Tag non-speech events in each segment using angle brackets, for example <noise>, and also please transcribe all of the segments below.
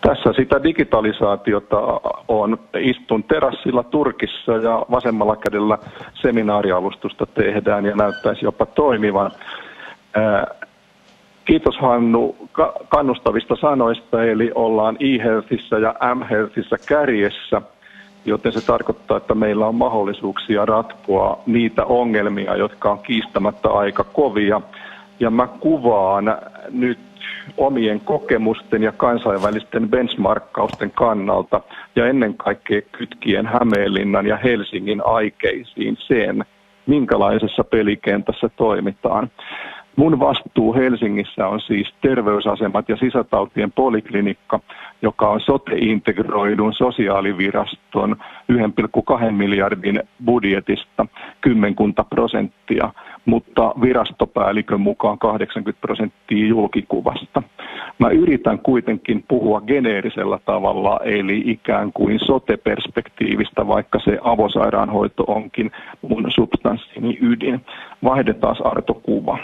Tässä sitä digitalisaatiota on. Istun terassilla Turkissa ja vasemmalla kädellä seminaarialustusta tehdään ja näyttäisi jopa toimivan. Kiitos Hannu kannustavista sanoista, eli ollaan e-healthissa ja m-healthissa kärjessä, joten se tarkoittaa, että meillä on mahdollisuuksia ratkoa niitä ongelmia, jotka on kiistämättä aika kovia. Ja mä kuvaan nyt omien kokemusten ja kansainvälisten benchmarkkausten kannalta ja ennen kaikkea kytkien Hämeenlinnan ja Helsingin aikeisiin sen, minkälaisessa pelikentässä toimitaan. Mun vastuu Helsingissä on siis terveysasemat ja sisätautien poliklinikka, joka on sote-integroidun sosiaaliviraston 1,2 miljardin budjetista kymmenkunta prosenttia, mutta virastopäällikön mukaan 80 prosenttia julkikuvasta. Mä yritän kuitenkin puhua geneerisellä tavalla, eli ikään kuin sote-perspektiivistä, vaikka se avosairaanhoito onkin mun substanssini ydin. Vaihdetaan Arto kuva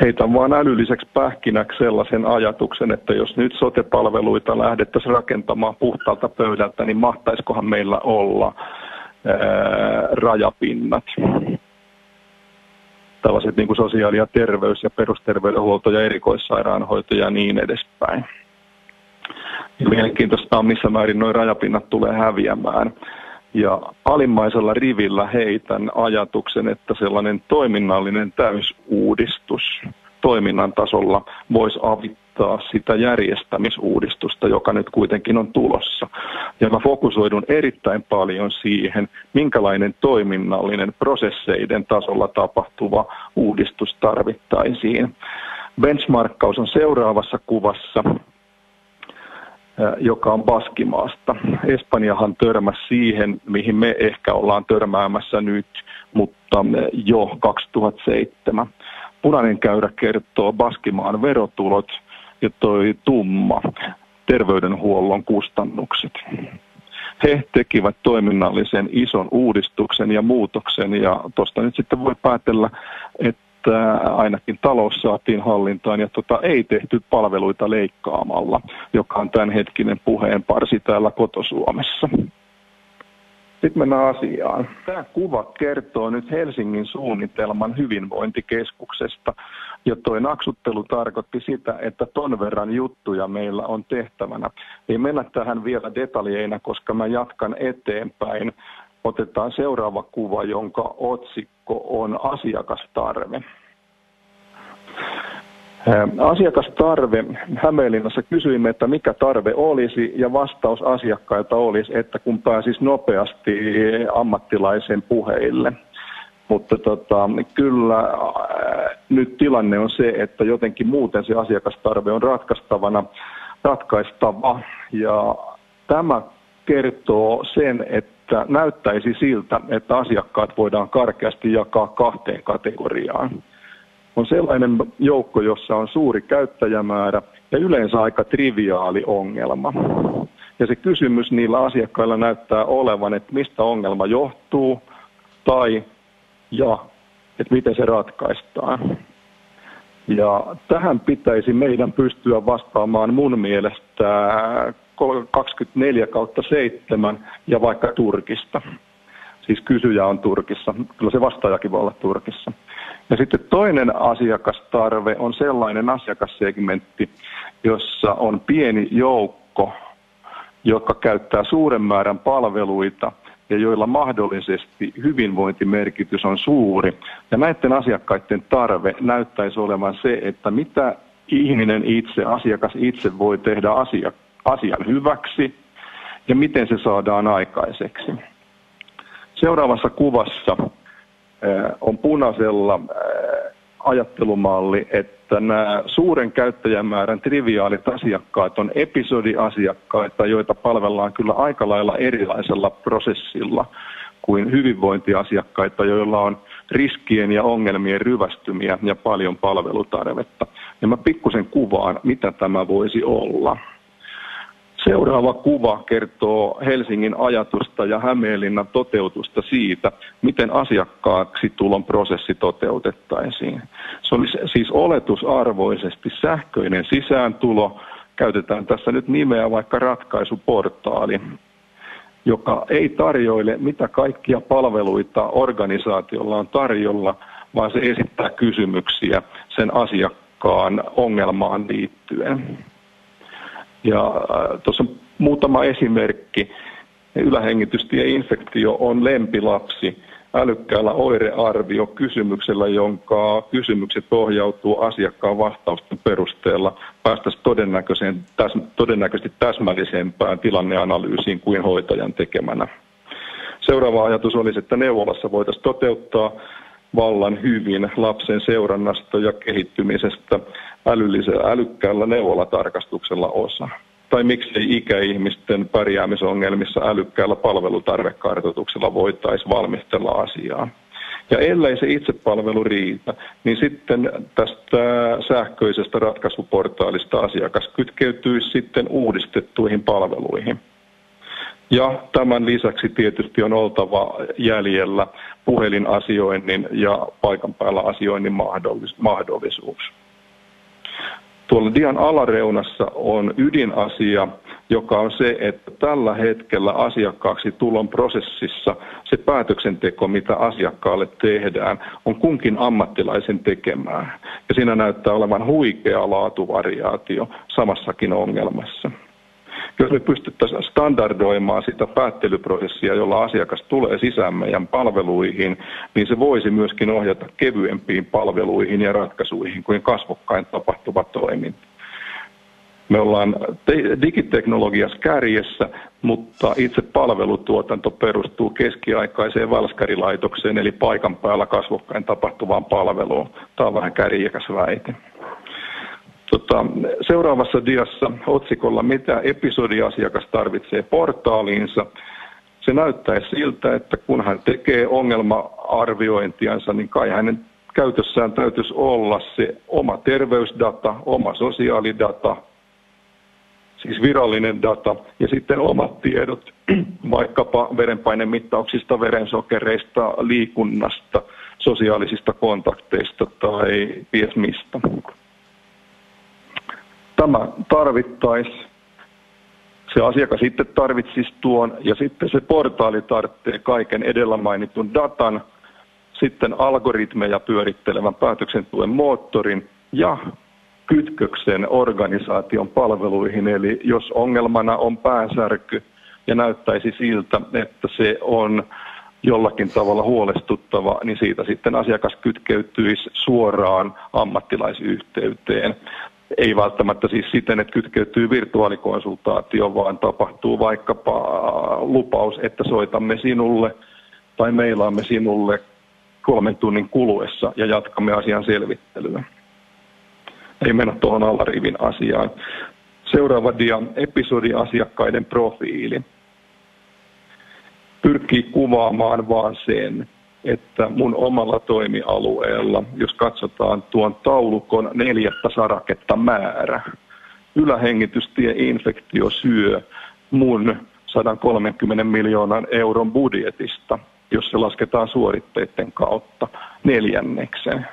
heitän vaan älylliseksi pähkinäksi sellaisen ajatuksen, että jos nyt sotepalveluita lähdettäisiin rakentamaan puhtaalta pöydältä, niin mahtaisikohan meillä olla rajapinnat. Tällaiset niin kuin sosiaali- ja terveys- ja perusterveydenhuolto ja erikoissairaanhoito ja niin edespäin. Mielenkiintoista on, missä määrin nuo rajapinnat tulee häviämään. Ja alimmaisella rivillä heitän ajatuksen, että sellainen toiminnallinen täysuudistus toiminnan tasolla voisi avittaa sitä järjestämisuudistusta, joka nyt kuitenkin on tulossa. Ja mä fokusoidun erittäin paljon siihen, minkälainen toiminnallinen prosesseiden tasolla tapahtuva uudistus tarvittaisiin. Benchmarkkaus on seuraavassa kuvassa joka on Baskimaasta. Espanjahan törmäsi siihen, mihin me ehkä ollaan törmäämässä nyt, mutta jo 2007. Punainen käyrä kertoo Baskimaan verotulot ja toi tumma terveydenhuollon kustannukset. He tekivät toiminnallisen ison uudistuksen ja muutoksen ja tuosta nyt sitten voi päätellä, että ainakin talous saatiin hallintaan ja tota, ei tehty palveluita leikkaamalla, joka on tämänhetkinen puheenparsi täällä kotosuomessa. Sitten mennään asiaan. Tämä kuva kertoo nyt Helsingin suunnitelman hyvinvointikeskuksesta. Ja tuo naksuttelu tarkoitti sitä, että ton verran juttuja meillä on tehtävänä. Ei mennä tähän vielä detaljeina, koska mä jatkan eteenpäin. Otetaan seuraava kuva, jonka otsikko on asiakastarve. Asiakastarve. Hämeenlinnassa kysyimme, että mikä tarve olisi ja vastaus asiakkailta olisi, että kun pääsisi nopeasti ammattilaisen puheille. Mutta tota, kyllä äh, nyt tilanne on se, että jotenkin muuten se asiakastarve on ratkaistavana, ratkaistava. Ja tämä kertoo sen, että näyttäisi siltä, että asiakkaat voidaan karkeasti jakaa kahteen kategoriaan on sellainen joukko, jossa on suuri käyttäjämäärä ja yleensä aika triviaali ongelma. Ja se kysymys niillä asiakkailla näyttää olevan, että mistä ongelma johtuu tai ja että miten se ratkaistaan. Ja tähän pitäisi meidän pystyä vastaamaan mun mielestä 24 kautta 7 ja vaikka Turkista. Siis kysyjä on Turkissa, kyllä se vastaajakin voi olla Turkissa. Ja sitten toinen asiakastarve on sellainen asiakassegmentti, jossa on pieni joukko, joka käyttää suuren määrän palveluita ja joilla mahdollisesti hyvinvointimerkitys on suuri. Ja näiden asiakkaiden tarve näyttäisi olevan se, että mitä ihminen itse, asiakas itse voi tehdä asia, asian hyväksi ja miten se saadaan aikaiseksi. Seuraavassa kuvassa on punaisella ajattelumalli, että nämä suuren käyttäjämäärän triviaalit asiakkaat on episodiasiakkaita, joita palvellaan kyllä aika lailla erilaisella prosessilla kuin hyvinvointiasiakkaita, joilla on riskien ja ongelmien ryvästymiä ja paljon palvelutarvetta. Ja mä pikkusen kuvaan, mitä tämä voisi olla. Seuraava kuva kertoo Helsingin ajatusta ja Hämeenlinnan toteutusta siitä, miten asiakkaaksi tulon prosessi toteutettaisiin. Se olisi siis oletusarvoisesti sähköinen sisääntulo, käytetään tässä nyt nimeä vaikka ratkaisuportaali, joka ei tarjoile mitä kaikkia palveluita organisaatiolla on tarjolla, vaan se esittää kysymyksiä sen asiakkaan ongelmaan liittyen. Ja äh, tuossa on muutama esimerkki. Ylähengitystieinfektio on lempilapsi älykkäällä oirearvio kysymyksellä, jonka kysymykset pohjautuu asiakkaan vastausten perusteella, päästäisiin todennäköiseen, täs, todennäköisesti täsmällisempään tilanneanalyysiin kuin hoitajan tekemänä. Seuraava ajatus olisi, että neuvolassa voitaisiin toteuttaa vallan hyvin lapsen seurannasta ja kehittymisestä älyllisellä, älykkäällä neuvolatarkastuksella osa tai miksei ikäihmisten pärjäämisongelmissa älykkäällä palvelutarvekartoituksella voitaisiin valmistella asiaa. Ja ellei se itsepalvelu riitä, niin sitten tästä sähköisestä ratkaisuportaalista asiakas kytkeytyisi sitten uudistettuihin palveluihin. Ja tämän lisäksi tietysti on oltava jäljellä puhelinasioinnin ja paikan päällä asioinnin mahdollisuus. Tuolla dian alareunassa on ydinasia, joka on se, että tällä hetkellä asiakkaaksi tulon prosessissa se päätöksenteko, mitä asiakkaalle tehdään, on kunkin ammattilaisen tekemää. Ja siinä näyttää olevan huikea laatuvariaatio samassakin ongelmassa. Jos me pystyttäisiin standardoimaan sitä päättelyprosessia, jolla asiakas tulee sisään meidän palveluihin, niin se voisi myöskin ohjata kevyempiin palveluihin ja ratkaisuihin kuin kasvokkain tapahtuva toiminta. Me ollaan digiteknologiassa kärjessä, mutta itse palvelutuotanto perustuu keskiaikaiseen valskarilaitokseen, eli paikan päällä kasvokkain tapahtuvaan palveluun. Tämä on vähän kärjekäs väite. Tota, seuraavassa diassa otsikolla Mitä episodiasiakas tarvitsee portaaliinsa. Se näyttää siltä, että kun hän tekee ongelma-arviointiansa, niin kai hänen käytössään täytyisi olla se oma terveysdata, oma sosiaalidata, siis virallinen data ja sitten omat tiedot, <clears throat> vaikkapa verenpainemittauksista, verensokereista, liikunnasta, sosiaalisista kontakteista tai ties mistä tämä tarvittaisi. Se asiakas sitten tarvitsisi tuon ja sitten se portaali tarvitsee kaiken edellä mainitun datan, sitten algoritmeja pyörittelevän päätöksentuen moottorin ja kytköksen organisaation palveluihin. Eli jos ongelmana on päänsärky ja näyttäisi siltä, että se on jollakin tavalla huolestuttava, niin siitä sitten asiakas kytkeytyisi suoraan ammattilaisyhteyteen ei välttämättä siis siten, että kytkeytyy virtuaalikonsultaatio, vaan tapahtuu vaikkapa lupaus, että soitamme sinulle tai meilaamme sinulle kolmen tunnin kuluessa ja jatkamme asian selvittelyä. Ei mennä tuohon alarivin asiaan. Seuraava dia, episodiasiakkaiden profiili. Pyrkii kuvaamaan vaan sen, että mun omalla toimialueella, jos katsotaan tuon taulukon neljättä saraketta määrä, ylähengitystieinfektio syö mun 130 miljoonan euron budjetista, jos se lasketaan suoritteiden kautta neljänneksen.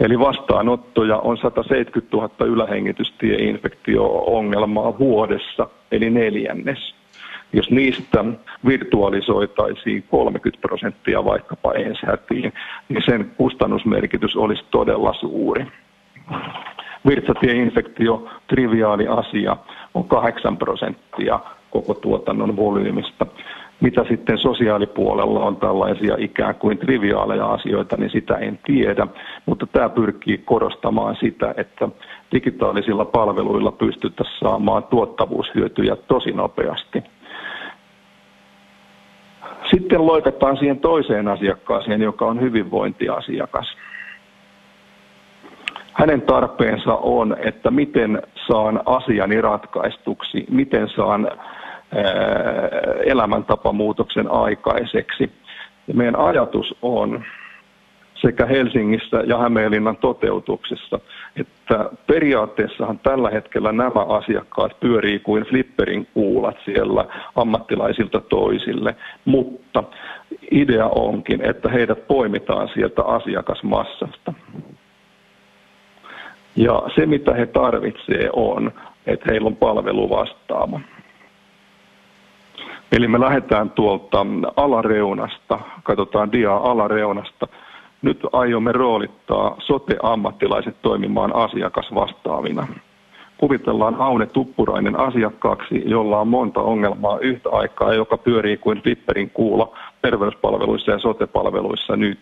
Eli vastaanottoja on 170 000 ylähengitystieinfektio-ongelmaa vuodessa, eli neljännes. Jos niistä virtualisoitaisiin 30 prosenttia vaikkapa enshätiin, niin sen kustannusmerkitys olisi todella suuri. Virtsatieinfektio, triviaali asia, on 8 prosenttia koko tuotannon volyymista. Mitä sitten sosiaalipuolella on tällaisia ikään kuin triviaaleja asioita, niin sitä en tiedä, mutta tämä pyrkii korostamaan sitä, että digitaalisilla palveluilla pystyttäisiin saamaan tuottavuushyötyjä tosi nopeasti. Sitten loikataan siihen toiseen asiakkaaseen, joka on hyvinvointiasiakas. Hänen tarpeensa on, että miten saan asiani ratkaistuksi, miten saan elämäntapamuutoksen aikaiseksi. Ja meidän ajatus on, sekä Helsingissä ja Hämeenlinnan toteutuksessa, että periaatteessahan tällä hetkellä nämä asiakkaat pyörii kuin flipperin kuulat siellä ammattilaisilta toisille, mutta idea onkin, että heidät poimitaan sieltä asiakasmassasta. Ja se, mitä he tarvitsevat, on, että heillä on palvelu vastaava. Eli me lähdetään tuolta alareunasta, katsotaan diaa alareunasta. Nyt aiomme roolittaa sote-ammattilaiset toimimaan asiakasvastaavina. Kuvitellaan Aune Tuppurainen asiakkaaksi, jolla on monta ongelmaa yhtä aikaa, joka pyörii kuin Ripperin kuulo terveyspalveluissa ja sotepalveluissa nyt.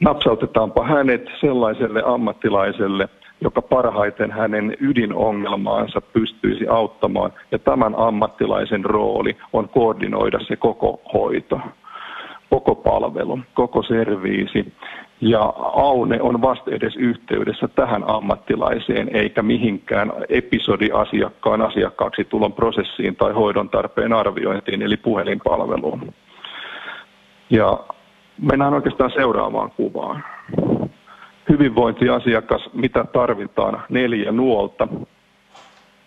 Napsautetaanpa hänet sellaiselle ammattilaiselle, joka parhaiten hänen ydinongelmaansa pystyisi auttamaan. Ja tämän ammattilaisen rooli on koordinoida se koko hoito, koko palvelu, koko serviisi. Ja Aune on vasta edes yhteydessä tähän ammattilaiseen, eikä mihinkään episodiasiakkaan asiakkaaksi tulon prosessiin tai hoidon tarpeen arviointiin, eli puhelinpalveluun. Ja mennään oikeastaan seuraavaan kuvaan hyvinvointiasiakas, mitä tarvitaan, neljä nuolta.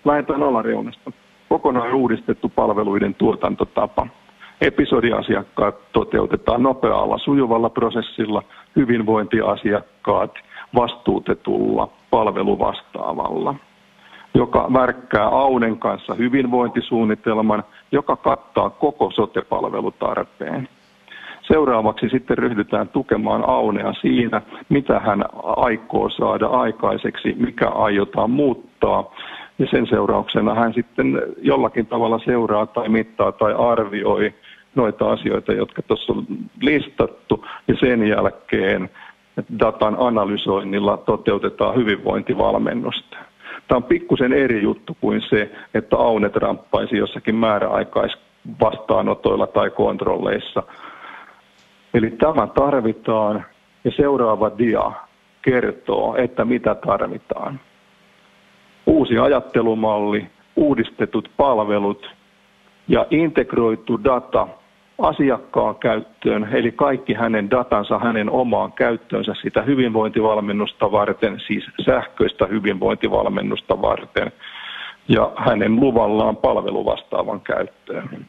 Lähdetään alareunasta. Kokonaan uudistettu palveluiden tuotantotapa. Episodiasiakkaat toteutetaan nopealla sujuvalla prosessilla, hyvinvointiasiakkaat vastuutetulla palveluvastaavalla, joka värkkää Aunen kanssa hyvinvointisuunnitelman, joka kattaa koko sotepalvelutarpeen. Seuraavaksi sitten ryhdytään tukemaan Aunea siinä, mitä hän aikoo saada aikaiseksi, mikä aiotaan muuttaa. Ja sen seurauksena hän sitten jollakin tavalla seuraa tai mittaa tai arvioi noita asioita, jotka tuossa on listattu. Ja sen jälkeen datan analysoinnilla toteutetaan hyvinvointivalmennusta. Tämä on pikkusen eri juttu kuin se, että Aunet ramppaisi jossakin määräaikaisvastaanotoilla tai kontrolleissa – Eli tämä tarvitaan ja seuraava dia kertoo, että mitä tarvitaan. Uusi ajattelumalli, uudistetut palvelut ja integroitu data asiakkaan käyttöön, eli kaikki hänen datansa hänen omaan käyttöönsä sitä hyvinvointivalmennusta varten, siis sähköistä hyvinvointivalmennusta varten, ja hänen luvallaan palveluvastaavan käyttöön.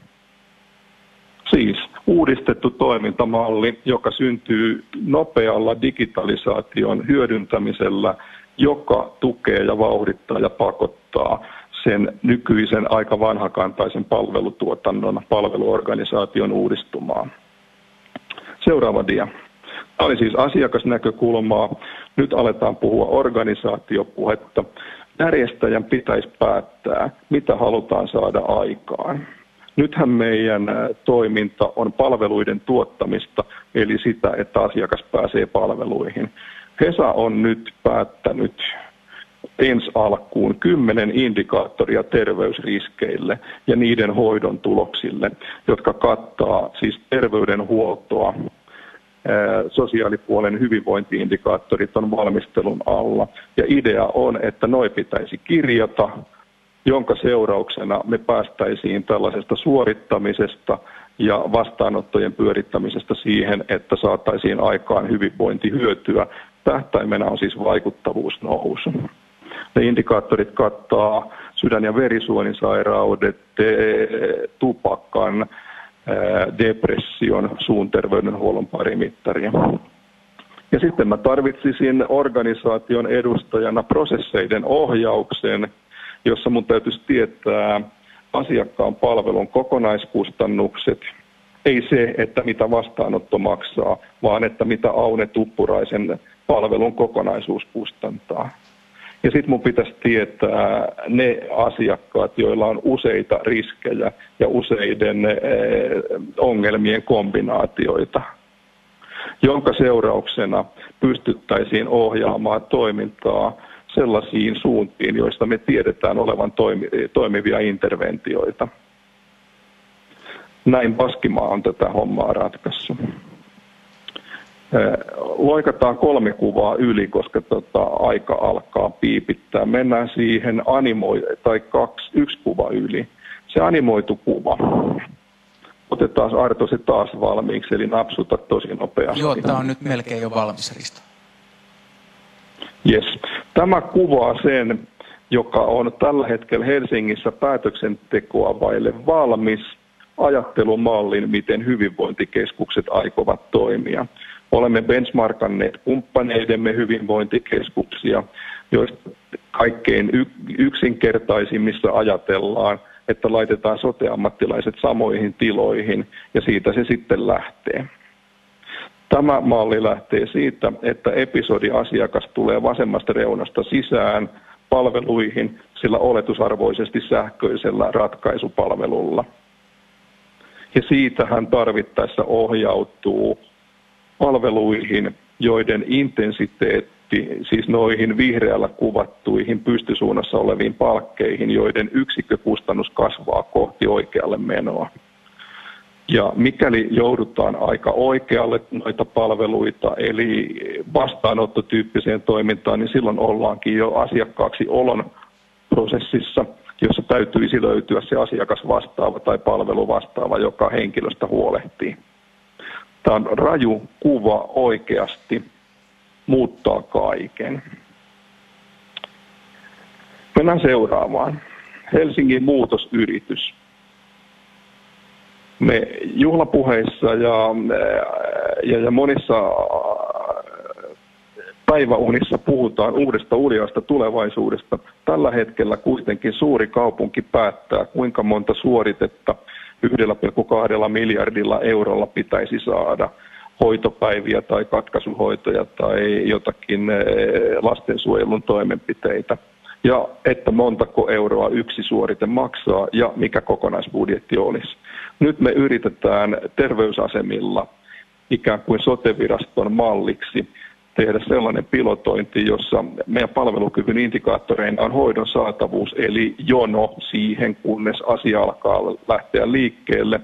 Siis uudistettu toimintamalli, joka syntyy nopealla digitalisaation hyödyntämisellä, joka tukee ja vauhdittaa ja pakottaa sen nykyisen aika vanhakantaisen palvelutuotannon, palveluorganisaation uudistumaan. Seuraava dia. Tämä oli siis asiakasnäkökulmaa. Nyt aletaan puhua organisaatiopuhetta. Järjestäjän pitäisi päättää, mitä halutaan saada aikaan. Nythän meidän toiminta on palveluiden tuottamista, eli sitä, että asiakas pääsee palveluihin. HESA on nyt päättänyt ensi alkuun kymmenen indikaattoria terveysriskeille ja niiden hoidon tuloksille, jotka kattaa siis terveydenhuoltoa, sosiaalipuolen hyvinvointiindikaattorit on valmistelun alla. Ja idea on, että noi pitäisi kirjata jonka seurauksena me päästäisiin tällaisesta suorittamisesta ja vastaanottojen pyörittämisestä siihen, että saataisiin aikaan hyvinvointihyötyä. Tähtäimenä on siis vaikuttavuusnousu. Ne indikaattorit kattaa sydän- ja verisuonisairaudet, tupakan, depression, suun terveydenhuollon parimittaria. Ja sitten mä tarvitsisin organisaation edustajana prosesseiden ohjauksen jossa mun täytyisi tietää asiakkaan palvelun kokonaiskustannukset, ei se, että mitä vastaanotto maksaa, vaan että mitä Aune Tuppuraisen palvelun kokonaisuus kustantaa. Ja sitten mun pitäisi tietää ne asiakkaat, joilla on useita riskejä ja useiden eh, ongelmien kombinaatioita, jonka seurauksena pystyttäisiin ohjaamaan toimintaa sellaisiin suuntiin, joista me tiedetään olevan toimi, toimivia interventioita. Näin Baskimaa on tätä hommaa ratkaissut. Loikataan kolme kuvaa yli, koska tota, aika alkaa piipittää. Mennään siihen animoi, tai kaksi, yksi kuva yli. Se animoitu kuva. Otetaan Arto se taas valmiiksi, eli napsuta tosi nopeasti. Joo, tämä on nyt melkein jo valmis, Risto. Yes. Tämä kuvaa sen, joka on tällä hetkellä Helsingissä päätöksentekoa vaille valmis ajattelumallin, miten hyvinvointikeskukset aikovat toimia. Olemme benchmarkanneet kumppaneidemme hyvinvointikeskuksia, joista kaikkein yksinkertaisimmissa ajatellaan, että laitetaan soteammattilaiset samoihin tiloihin ja siitä se sitten lähtee. Tämä malli lähtee siitä, että episodiasiakas tulee vasemmasta reunasta sisään palveluihin sillä oletusarvoisesti sähköisellä ratkaisupalvelulla. Ja siitä hän tarvittaessa ohjautuu palveluihin, joiden intensiteetti, siis noihin vihreällä kuvattuihin pystysuunnassa oleviin palkkeihin, joiden yksikkökustannus kasvaa kohti oikealle menoa. Ja mikäli joudutaan aika oikealle noita palveluita, eli vastaanottotyyppiseen toimintaan, niin silloin ollaankin jo asiakkaaksi olon prosessissa, jossa täytyisi löytyä se asiakas vastaava tai palvelu vastaava, joka henkilöstä huolehtii. Tämä on raju kuva oikeasti, muuttaa kaiken. Mennään seuraavaan. Helsingin muutosyritys me juhlapuheissa ja, ja, ja monissa päiväunissa puhutaan uudesta uljasta tulevaisuudesta. Tällä hetkellä kuitenkin suuri kaupunki päättää, kuinka monta suoritetta 1,2 miljardilla eurolla pitäisi saada hoitopäiviä tai katkaisuhoitoja tai jotakin lastensuojelun toimenpiteitä ja että montako euroa yksi suorite maksaa ja mikä kokonaisbudjetti olisi. Nyt me yritetään terveysasemilla ikään kuin soteviraston malliksi tehdä sellainen pilotointi, jossa meidän palvelukyvyn indikaattoreina on hoidon saatavuus, eli jono siihen, kunnes asia alkaa lähteä liikkeelle.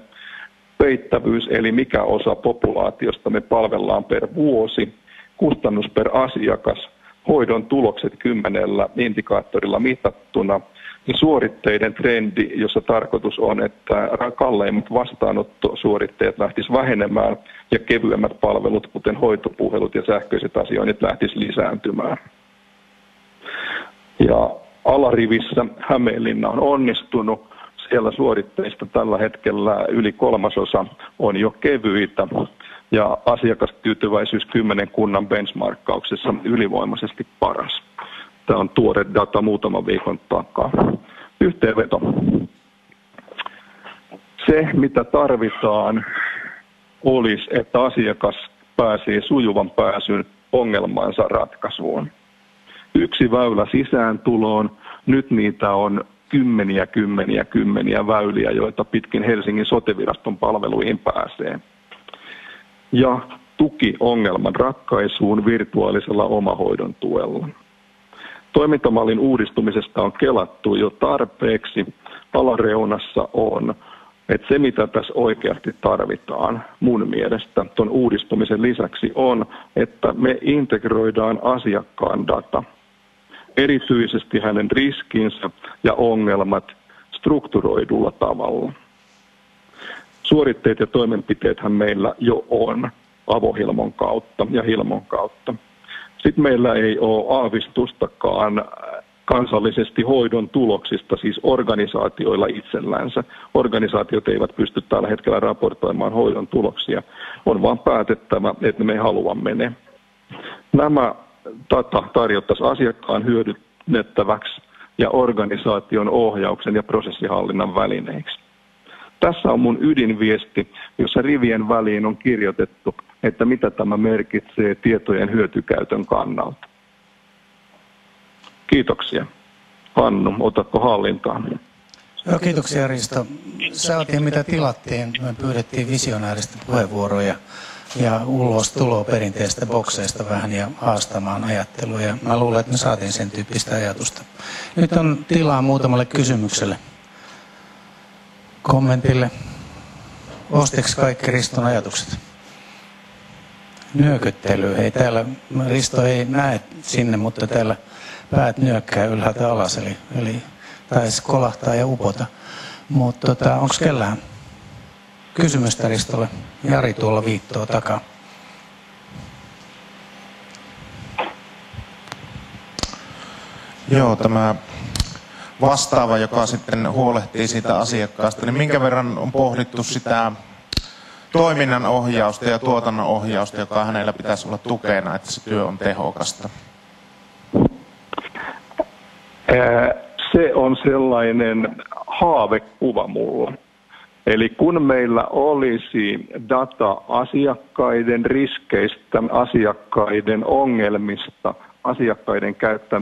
Peittävyys, eli mikä osa populaatiosta me palvellaan per vuosi, kustannus per asiakas, hoidon tulokset kymmenellä indikaattorilla mitattuna – suoritteiden trendi, jossa tarkoitus on, että kalleimmat vastaanottosuoritteet lähtis vähenemään ja kevyemmät palvelut, kuten hoitopuhelut ja sähköiset asioinnit, lähtis lisääntymään. Ja alarivissä Hämeenlinna on onnistunut. Siellä suoritteista tällä hetkellä yli kolmasosa on jo kevyitä ja asiakastyytyväisyys kymmenen kunnan benchmarkkauksessa ylivoimaisesti paras. Tämä on tuore data muutaman viikon takaa. Yhteenveto. Se, mitä tarvitaan, olisi, että asiakas pääsee sujuvan pääsyn ongelmansa ratkaisuun. Yksi väylä sisään tuloon, nyt niitä on kymmeniä, kymmeniä, kymmeniä väyliä, joita pitkin Helsingin soteviraston palveluihin pääsee. Ja tuki ongelman ratkaisuun virtuaalisella omahoidon tuella. Toimintamallin uudistumisesta on kelattu jo tarpeeksi. Alareunassa on, että se mitä tässä oikeasti tarvitaan mun mielestä tuon uudistumisen lisäksi on, että me integroidaan asiakkaan data, erityisesti hänen riskinsä ja ongelmat strukturoidulla tavalla. Suoritteet ja toimenpiteethän meillä jo on avohilmon kautta ja hilmon kautta. Sitten meillä ei ole aavistustakaan kansallisesti hoidon tuloksista, siis organisaatioilla itsellänsä. Organisaatiot eivät pysty tällä hetkellä raportoimaan hoidon tuloksia. On vaan päätettävä, että me haluamme ne. Nämä data tarjottaisiin asiakkaan hyödynnettäväksi ja organisaation ohjauksen ja prosessihallinnan välineiksi. Tässä on mun ydinviesti, jossa rivien väliin on kirjoitettu, että mitä tämä merkitsee tietojen hyötykäytön kannalta. Kiitoksia. Hannu, otatko hallintaan? Kiitoksia Risto. Saatiin mitä tilattiin. Me pyydettiin visionääristä puheenvuoroja ja ulos tuloa perinteistä bokseista vähän ja haastamaan ajattelua. Ja mä luulen, että me saatiin sen tyyppistä ajatusta. Nyt on tilaa muutamalle kysymykselle kommentille. Osteks kaikki Riston ajatukset? Nyökyttely. Ei täällä, Risto ei näe sinne, mutta täällä päät nyökkää ylhäältä alas, eli, eli taisi kolahtaa ja upota. Mutta tota, onko kellään kysymystä Ristolle? Jari tuolla viittoo takaa. Joo, tämä vastaava, joka sitten huolehtii siitä asiakkaasta, niin minkä verran on pohdittu sitä toiminnan ohjausta ja tuotannon ohjausta, joka hänellä pitäisi olla tukena, että se työ on tehokasta? Se on sellainen haavekuva mulla. Eli kun meillä olisi data asiakkaiden riskeistä, asiakkaiden ongelmista, asiakkaiden käyttä...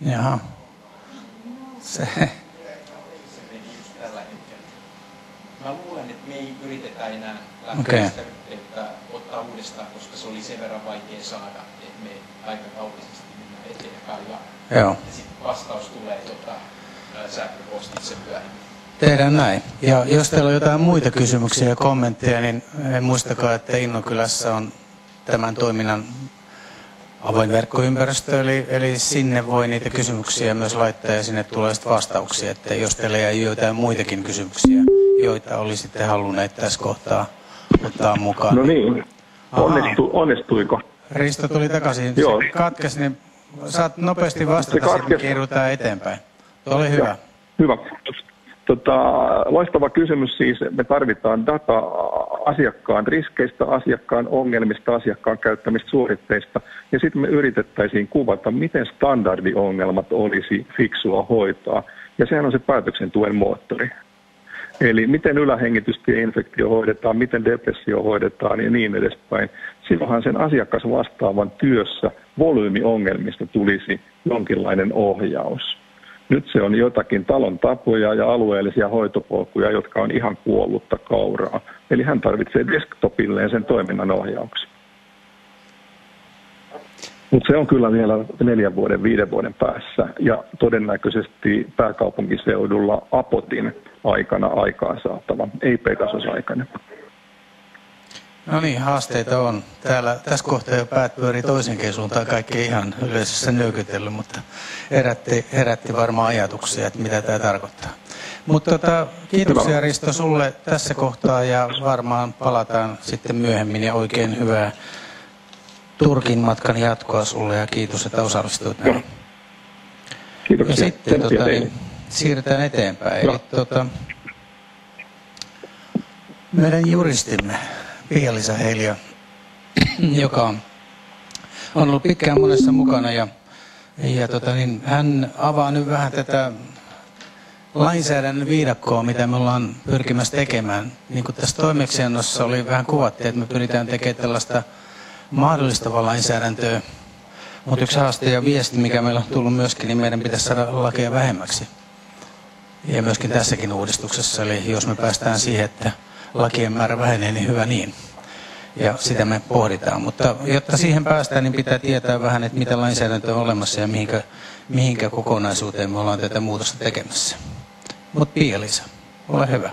Jaha. Se. Mä luulen, että me ei yritetä enää lähteä okay. sitä yhteyttä ottaa uudestaan, koska se oli sen verran vaikea saada, että me aikakautisesti mennään eteenpäin. Ja, Joo. ja sitten vastaus tulee tota, sähköpostitse myöhemmin. Tehdään näin. Ja jos teillä on jotain muita kysymyksiä ja kommentteja, niin muistakaa, että Innokylässä on tämän toiminnan avoin verkkoympäristö, eli, eli sinne voi niitä kysymyksiä myös laittaa ja sinne tulee sitten vastauksia. Että jos teillä jäi jotain muitakin kysymyksiä, joita olisitte halunneet tässä kohtaa ottaa mukaan. No niin, Onnistu, onnistuiko? Risto tuli takaisin. Joo. Se katkesi, niin saat nopeasti vastata, sitten kirjoitetaan eteenpäin. Tuo oli hyvä. Hyvä. Tota, loistava kysymys siis. Me tarvitaan data asiakkaan riskeistä, asiakkaan ongelmista, asiakkaan käyttämistä suoritteista. Ja sitten me yritettäisiin kuvata, miten standardiongelmat olisi fiksua hoitaa. Ja sehän on se päätöksentuen moottori. Eli miten ylähengitystieinfektio hoidetaan, miten depressio hoidetaan ja niin edespäin. Silloinhan sen asiakasvastaavan työssä volyymiongelmista tulisi jonkinlainen ohjaus. Nyt se on jotakin talon tapoja ja alueellisia hoitopolkuja, jotka on ihan kuollutta kauraa. Eli hän tarvitsee desktopilleen sen toiminnan ohjauksen. Mutta se on kyllä vielä neljän vuoden, viiden vuoden päässä ja todennäköisesti pääkaupunkiseudulla Apotin aikana aikaan saatava, ei Pegasus-aikana. No niin, haasteita on. Täällä, tässä kohtaa jo päät pyörii toisenkin suuntaan, kaikki ihan yleisössä nyökytellyt, mutta herätti, herätti varmaan ajatuksia, että mitä tämä tarkoittaa. Mutta tota, kiitoksia Risto sulle tässä kohtaa ja varmaan palataan sitten myöhemmin ja oikein hyvää Turkin matkan jatkoa sulle ja kiitos, että osallistuit näin. Kiitoksia. Ja sitten tota, niin, siirrytään eteenpäin. Eli, tota, meidän juristimme Pia-Liisa Heilio, <clears throat> joka on, ollut pitkään monessa mukana ja, ja tota, niin, hän avaa nyt vähän tätä lainsäädännön viidakkoa, mitä me ollaan pyrkimässä tekemään. Niin kuin tässä toimeksiannossa oli vähän kuvattiin, että me pyritään tekemään tällaista mahdollistavaa lainsäädäntöä, mutta yksi haaste ja viesti, mikä meillä on tullut myöskin, niin meidän pitäisi saada lakeja vähemmäksi. Ja myöskin tässäkin uudistuksessa, eli jos me päästään siihen, että lakien määrä vähenee, niin hyvä niin. Ja sitä me pohditaan. Mutta jotta siihen päästään, niin pitää tietää vähän, että mitä lainsäädäntö on olemassa ja mihinkä, mihinkä kokonaisuuteen me ollaan tätä muutosta tekemässä. Mutta Pia-Liisa, ole hyvä.